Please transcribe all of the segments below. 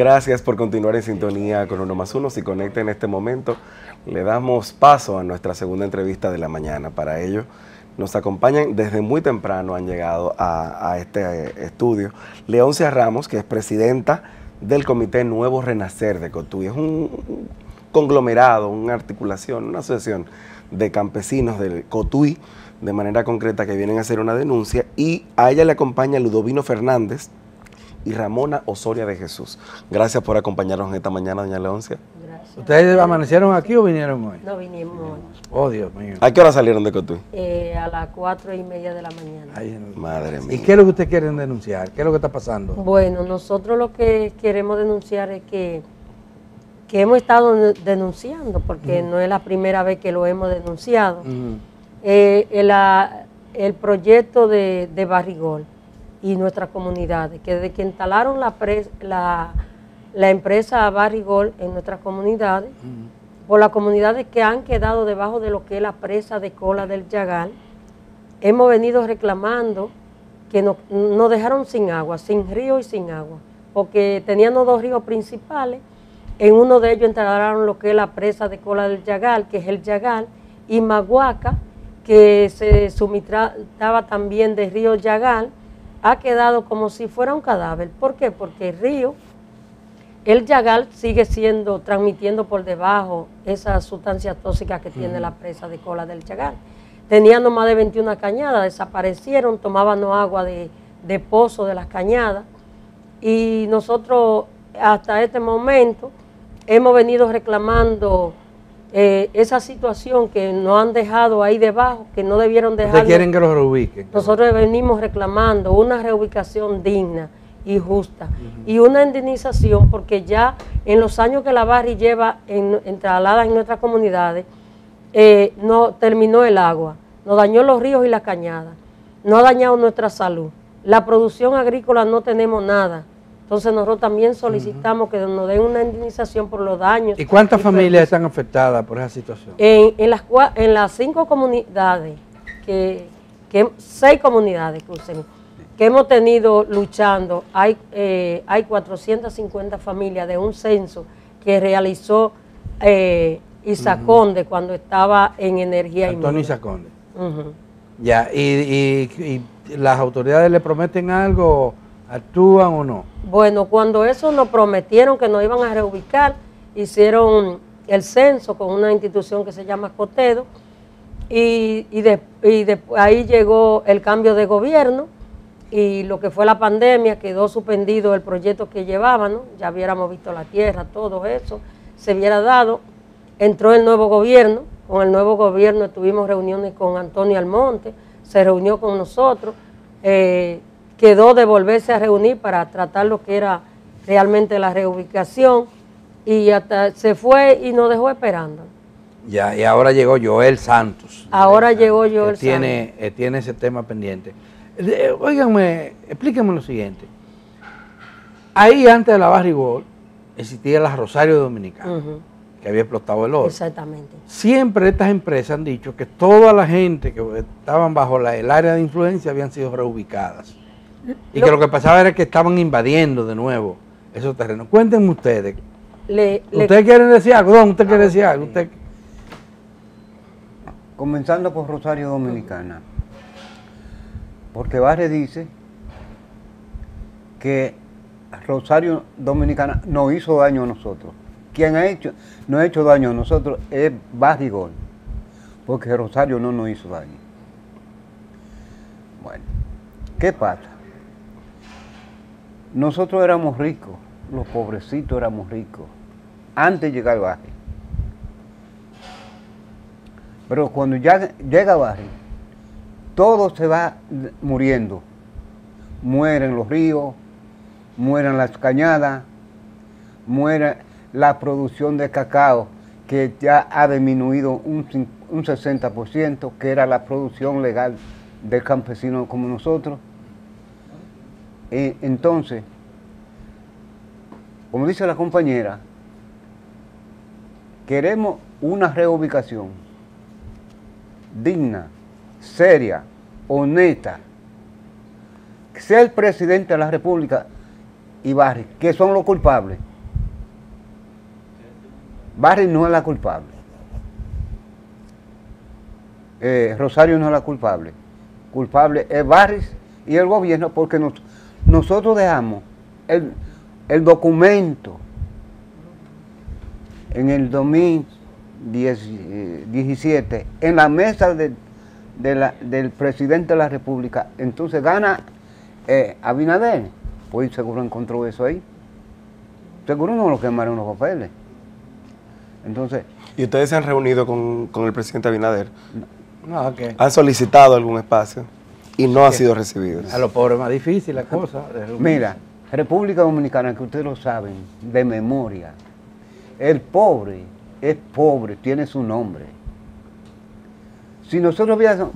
Gracias por continuar en sintonía con Uno más Uno. Si conecta en este momento, le damos paso a nuestra segunda entrevista de la mañana. Para ello, nos acompañan desde muy temprano, han llegado a, este eh, estudio, Leoncia Ramos, que es presidenta del Comité Nuevo Renacer de Cotuí. Es un conglomerado, una articulación, una asociación de campesinos del Cotuí, de manera concreta, que vienen a hacer una denuncia. Y a ella le acompaña Ludovino Fernández, y Ramona Osoria de Jesús. Gracias por acompañarnos en esta mañana, doña Leoncia. Gracias. ¿Ustedes amanecieron aquí o vinieron hoy? No, vinimos hoy. Oh, Dios mío. ¿A qué hora salieron de Cotuí? Eh, a las cuatro y media de la mañana. Madre mía. ¿Y qué es lo que ustedes quieren denunciar? ¿Qué es lo que está pasando? Bueno, nosotros lo que queremos denunciar es que, que hemos estado denunciando, porque no es la primera vez que lo hemos denunciado, eh, el, el, proyecto de, de Barrigol y nuestras comunidades, que desde que instalaron la, la, la empresa Barrigol en nuestras comunidades, por las comunidades que han quedado debajo de lo que es la presa de cola del Yagal, hemos venido reclamando que nos, dejaron sin agua, sin río y sin agua, porque teníamos dos ríos principales, en uno de ellos instalaron lo que es la presa de cola del Yagal, que es el Yagal, y Maguaca, que se suministraba también de río Yagal, ha quedado como si fuera un cadáver. ¿Por qué? Porque el río, el yagal sigue siendo, transmitiendo por debajo esa sustancia tóxica que tiene la presa de cola del yagal. Teniendo más de 21 cañadas, desaparecieron, tomaban agua de, de pozo de las cañadas y nosotros hasta este momento hemos venido reclamando eh, esa situación que nos han dejado ahí debajo, que no debieron dejar. ¿Ustedes quieren que los reubiquen? Nosotros venimos reclamando una reubicación digna y justa y una indemnización porque ya en los años que la Barri lleva en, entralada en nuestras comunidades, eh, no terminó el agua, nos dañó los ríos y las cañadas, no ha dañado nuestra salud. La producción agrícola no tenemos nada. Entonces nosotros también solicitamos que nos den una indemnización por los daños. ¿Y cuántas familias están afectadas por esa situación? En, las, en las cinco comunidades, que, seis comunidades que hemos tenido luchando, hay, eh, hay 450 familias de un censo que realizó eh, Isaconde cuando estaba en energía Antonio Isaconde. Ya, y, y las autoridades le prometen algo ¿Actúan o no? Bueno, cuando eso nos prometieron que nos iban a reubicar, hicieron el censo con una institución que se llama Cotedo y, y, ahí llegó el cambio de gobierno y lo que fue la pandemia quedó suspendido el proyecto que llevaban, ya hubiéramos visto la tierra, todo eso se hubiera dado, entró el nuevo gobierno, con el nuevo gobierno tuvimos reuniones con Antonio Almonte, se reunió con nosotros, eh, quedó de volverse a reunir para tratar lo que era realmente la reubicación y hasta se fue y nos dejó esperando. Ya, y ahora llegó Joel Santos. Ahora llegó Joel tiene, Santos. Eh, tiene ese tema pendiente. Eh, óiganme, explíquenme lo siguiente. Ahí antes de la Barrigol existía la Rosario Dominicana, que había explotado el oro. Exactamente. Siempre estas empresas han dicho que toda la gente que estaban bajo el área de influencia habían sido reubicadas. Y que lo que pasaba era que estaban invadiendo de nuevo esos terrenos. Cuéntenme ustedes. ¿Ustedes quieren decir algo? ¿Dónde usted quiere decir algo? ¿Usted? Comenzando por Rosario Dominicana. Porque Barre dice que Rosario Dominicana no hizo daño a nosotros. Quien ha hecho, no ha hecho daño a nosotros es Barrigol, porque Rosario no nos hizo daño. Bueno, ¿qué pasa? Nosotros éramos ricos, los pobrecitos éramos ricos, antes de llegar al barrio. Pero cuando ya llega al barrio, todo se va muriendo. Mueren los ríos, mueren las cañadas, muere la producción de cacao, que ya ha disminuido un, un 60%, que era la producción legal del campesino como nosotros eh, entonces, como dice la compañera, queremos una reubicación digna, seria, honesta, sea el presidente de la República y Barri, que son los culpables, Barry no es la culpable. Eh, Rosario no es la culpable. Culpable es Barris y el gobierno porque nos- nosotros dejamos el, el documento en el 2017 en la mesa de- de la- del presidente de la República. Entonces gana eh, Abinader. Pues seguro encontró eso ahí. Seguro no lo quemaron los papeles. Entonces, ¿Y ustedes se han reunido con, con el presidente Abinader? No, ok. ¿Han solicitado algún espacio? Y no ha sido recibido. A los pobres es más difícil la cosa. mira, República Dominicana, que ustedes lo saben de memoria, el pobre es pobre, tiene su nombre. Si nosotros hubiéramos,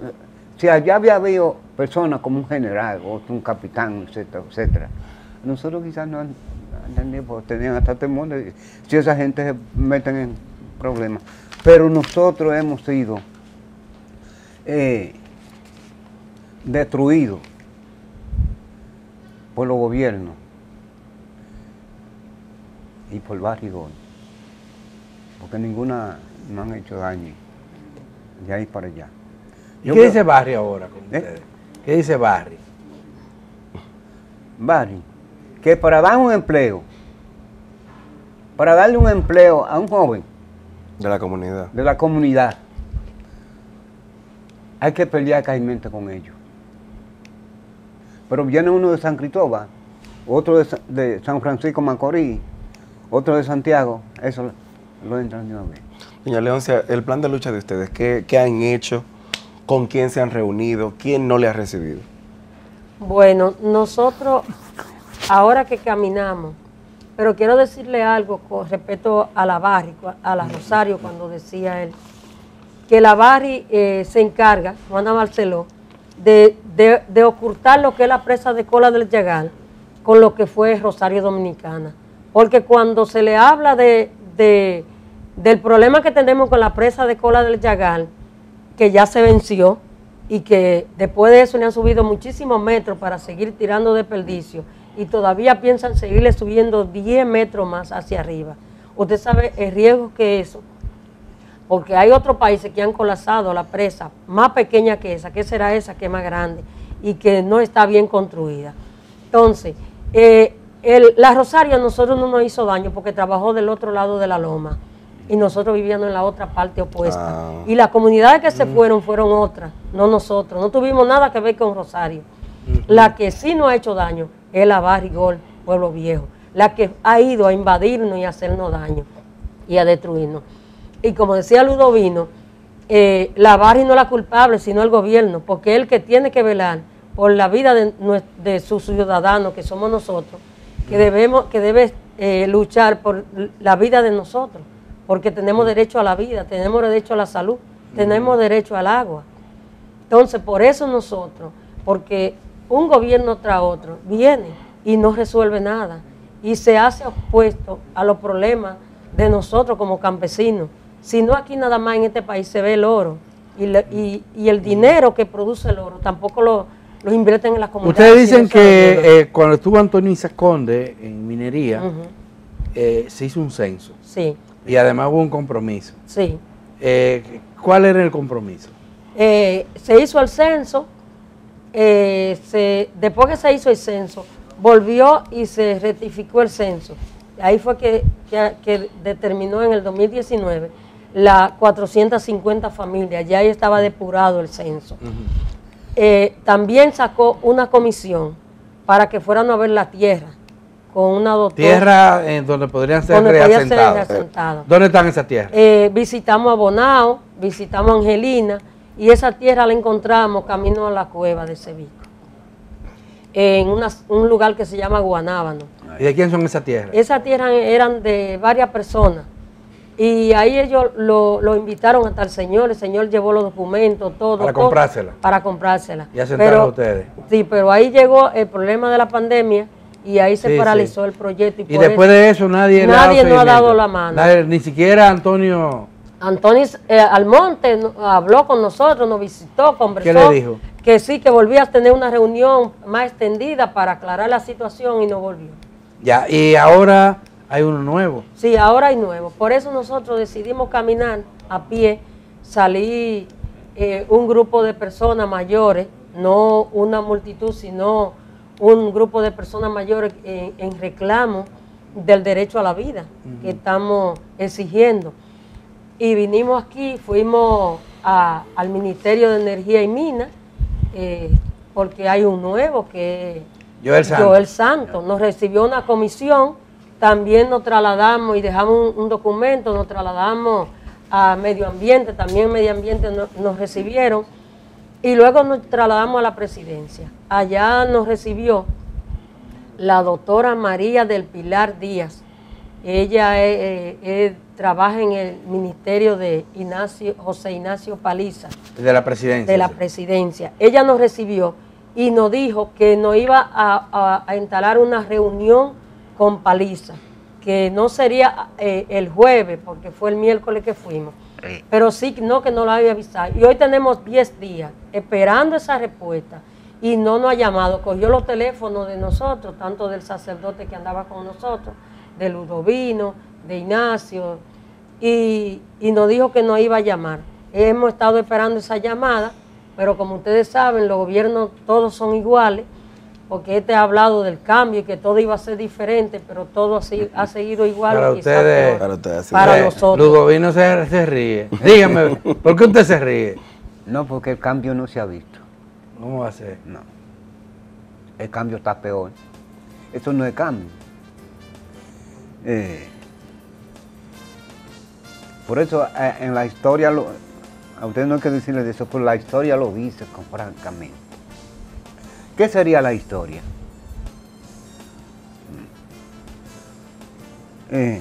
si allá había habido personas como un general, o un capitán, etcétera, etcétera, nosotros quizás no entendíamos, tenían hasta temor de- si esa gente se meten en problemas. Pero nosotros hemos sido eh, destruidos por los gobiernos y por Barrigón, porque ninguna no han hecho daño de ahí para allá. ¿Y Yo qué creo- dice Barry ahora con ¿Eh? ustedes? ¿Qué dice Barry? Barry, que para dar un empleo, para darle un empleo a un joven De la comunidad. de la comunidad, hay que pelear caímente con ellos. Pero viene uno de San Cristóbal, otro de, Sa- de San Francisco Macorís, otro de Santiago, eso lo, entran de una vez. Doña Leoncia, el plan de lucha de ustedes, ¿qué, qué han hecho? ¿Con quién se han reunido? ¿Quién no le ha recibido? Bueno, nosotros, ahora que caminamos, pero quiero decirle algo con respecto a la Barri, a la Rosario, cuando decía él, que la Barri eh, se encarga, Juana Barceló, de, de- ocultar lo que es la presa de cola del Llagal con lo que fue Rosario Dominicana. Porque cuando se le habla de, de- del problema que tenemos con la presa de cola del Llagal, que ya se venció y que después de eso le han subido muchísimos metros para seguir tirando desperdicio y todavía piensan seguirle subiendo 10 metros más hacia arriba. Usted sabe el riesgo que eso, porque hay otros países que han colapsado la presa más pequeña que esa, que será esa que es más grande y que no está bien construida. Entonces, eh, el- la Rosario a nosotros no nos hizo daño porque trabajó del otro lado de la loma y nosotros vivíamos en la otra parte opuesta. Ah. Y las comunidades que se fueron fueron otras, no nosotros. No tuvimos nada que ver con Rosario. La que sí nos ha hecho daño es la Barrigol, Pueblo Viejo. La que ha ido a invadirnos y a hacernos daño y a destruirnos. Y como decía Ludovino, eh, la Barri no es la culpable, sino el gobierno, porque es el que tiene que velar por la vida de, sus ciudadanos, que somos nosotros, que debemos, que debe eh, luchar por la vida de nosotros, porque tenemos derecho a la vida, tenemos derecho a la salud, tenemos derecho al agua. Entonces, por eso nosotros, porque un gobierno tras otro viene y no resuelve nada y se hace opuesto a los problemas de nosotros como campesinos. Si no aquí nada más en este país se ve el oro y, le- y- y el dinero que produce el oro tampoco lo, lo invierten en las comunidades. Ustedes dicen que eh, cuando estuvo Antonio Isaconde en minería, eh, se hizo un censo Sí, y además hubo un compromiso. sí. Eh, ¿Cuál era el compromiso? Se hizo el censo, se- después que se hizo el censo, volvió y se rectificó el censo. Ahí fue que, que- que determinó en el 2019 las 450 familias, ya ahí estaba depurado el censo. Eh, también sacó una comisión para que fueran a ver la tierra con una doctora. Tierra en donde podrían ser Donde ser reasentados. reasentado. ¿Dónde están esas tierras? Eh, visitamos a Bonao, visitamos a Angelina y esa tierra la encontramos camino a la cueva de Sevico, en una- un lugar que se llama Guanábano. ¿Y de quién son esas tierras? Esas tierras eran de varias personas y ahí ellos lo, lo invitaron hasta el señor, el señor llevó los documentos, todo. Para todo, comprársela. Para comprársela. Y asentaron a ustedes. Sí, pero ahí llegó el problema de la pandemia y ahí se Sí, paralizó sí. el proyecto. Y, Y después eso- de eso nadie, le ha dado Nadie no ha dado la mano. Nadie- ni siquiera Antonio. Antonio eh, Almonte habló con nosotros, nos visitó, conversó. ¿Qué le dijo? Que sí, que volvía a tener una reunión más extendida para aclarar la situación y no volvió. Ya, y ahora Hay uno nuevo. Sí, ahora hay nuevo. Por eso nosotros decidimos caminar a pie, salir eh, un grupo de personas mayores, no una multitud, sino un grupo de personas mayores en, en reclamo del derecho a la vida que estamos exigiendo. Y vinimos aquí, fuimos a- al Ministerio de Energía y Minas, eh, porque hay un nuevo que Joel Santos. Joel Santos. Nos recibió una comisión, también nos trasladamos y dejamos un, un documento, nos trasladamos a Medio Ambiente, también Medio Ambiente no- nos recibieron, y luego nos trasladamos a la presidencia. Allá nos recibió la doctora María del Pilar Díaz. Ella eh, trabaja en el ministerio de Ignacio, José Ignacio Paliza De la presidencia. de la sí. presidencia. Ella nos recibió y nos dijo que nos iba a, a- a instalar una reunión con Paliza, que no sería eh, el jueves, porque fue el miércoles que fuimos, pero sí, no que no lo había avisado. Y hoy tenemos 10 días esperando esa respuesta y no nos ha llamado. Cogió los teléfonos de nosotros, tanto del sacerdote que andaba con nosotros, de Ludovino, de Ignacio, y, y nos dijo que nos iba a llamar. Hemos estado esperando esa llamada, pero como ustedes saben, los gobiernos todos son iguales, porque este ha hablado del cambio y que todo iba a ser diferente, pero todo ha, seguido igual. Para ustedes- peor. Para ustedes, sí. Para Eh, nosotros. Ludovino se, se ríe. Dígame, ¿por qué usted se ríe? No, porque el cambio no se ha visto. ¿Cómo va a ser? No. El cambio está peor. Eso no es cambio. Eh, por eso eh, en la historia, lo- a ustedes no hay que decirles de eso, pero la historia lo dice con- francamente. ¿Qué sería la historia? Eh,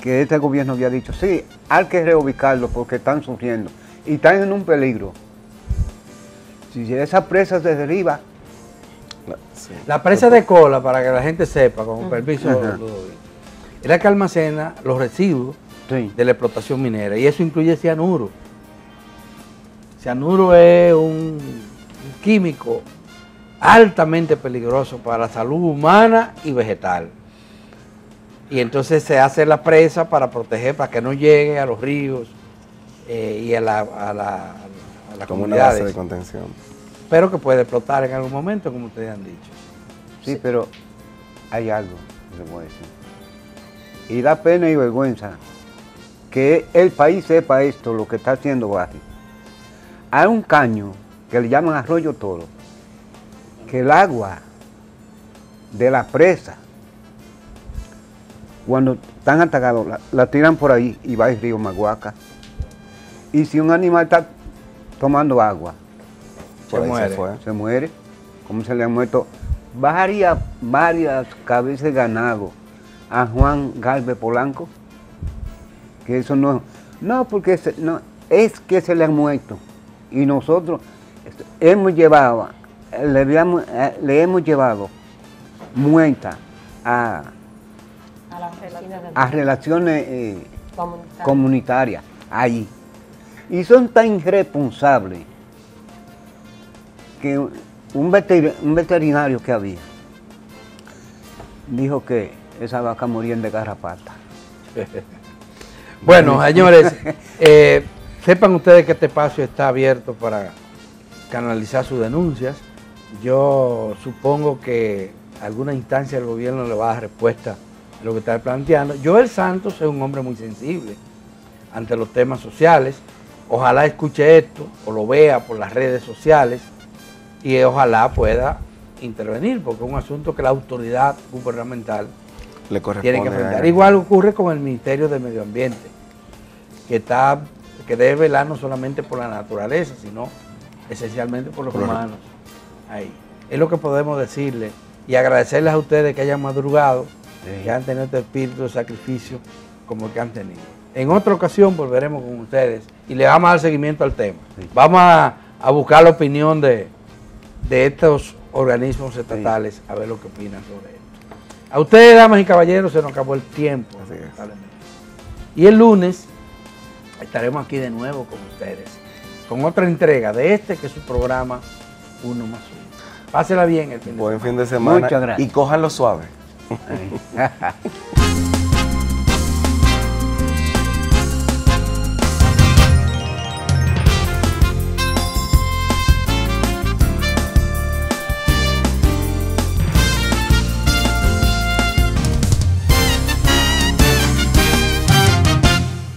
que este gobierno había dicho, sí, hay que reubicarlo porque están sufriendo y están en un peligro. Si esa presa se derriba, La- sí. La presa de cola, para que la gente sepa, con permiso, es la que almacena los residuos sí, de la explotación minera y eso incluye cianuro. Cianuro es un, un químico altamente peligroso para la salud humana y vegetal. Y entonces se hace la presa para proteger, para que no llegue a los ríos eh, y a la, a la, a las Como una base de contención. pero que puede explotar en algún momento, como ustedes han dicho. sí, pero hay algo que a decir. Y da pena y vergüenza que el país sepa esto, lo que está haciendo Barry. Hay un caño que le llaman Arroyo Toro, que el agua de la presa, cuando están atacados, la, la tiran por ahí y va al río Maguaca. Y si un animal está tomando agua, Se muere. se fue. se muere, como se le han muerto varias, varias cabezas de ganado a Juan Galvez Polanco, que eso no, no porque se- no, es que se le han muerto y nosotros este, hemos llevado, le, habíamos- eh, le hemos llevado muerta a, a las a relaciones eh, comunitarias. comunitarias ahí. Y son tan irresponsables que un, veter- un veterinario que había dijo que esa vaca moría de garrapata. Bueno, señores, eh, sepan ustedes que este espacio está abierto para canalizar sus denuncias. Yo supongo que alguna instancia del gobierno le va a dar respuesta a lo que está planteando. Joel Santos es un hombre muy sensible ante los temas sociales. Ojalá escuche esto o lo vea por las redes sociales y ojalá pueda intervenir, porque es un asunto que la autoridad gubernamental Le corresponde. tiene que enfrentar. Igual ocurre con el Ministerio de Medio Ambiente, que está, que debe velar no solamente por la naturaleza, sino esencialmente por los Por los- humanos. Ahí. Es lo que podemos decirle y agradecerles a ustedes que hayan madrugado, Sí. que han tenido este espíritu de sacrificio como el que han tenido. En otra ocasión volveremos con ustedes y le vamos a dar seguimiento al tema. Sí. Vamos a, a buscar la opinión de, de estos organismos estatales a ver lo que opinan sobre esto. A ustedes, damas y caballeros, se nos acabó el tiempo. Y el lunes estaremos aquí de nuevo con ustedes, con otra entrega de este que es su programa Uno más Uno. Pásela bien el fin de Buen semana. fin de semana. Muchas gracias. Y cójanlo suave.